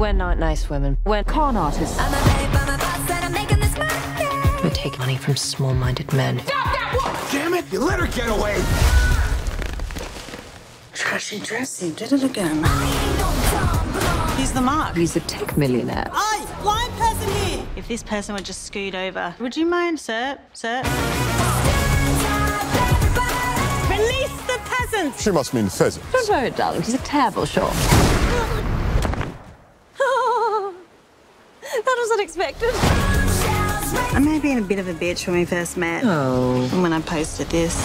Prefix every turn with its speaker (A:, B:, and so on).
A: We're not nice women. We're con artists.
B: I'm a babe, I'm a boss, and I'm making this money.
A: We take money from small-minded men. Stop that woman!
C: Damn it! You let her get away!
D: Trashy dressing, did it again. He's the mark.
A: He's a tech millionaire.
D: Oi, blind person here. If this person would just scoot over, would you mind, sir? Sir? Release the peasants!
E: She must mean pheasant.
A: Don't worry, darling. She's a terrible shot.
D: That was unexpected. I may have been a bit of a bitch when we first met.
A: Oh.
D: And when I posted this.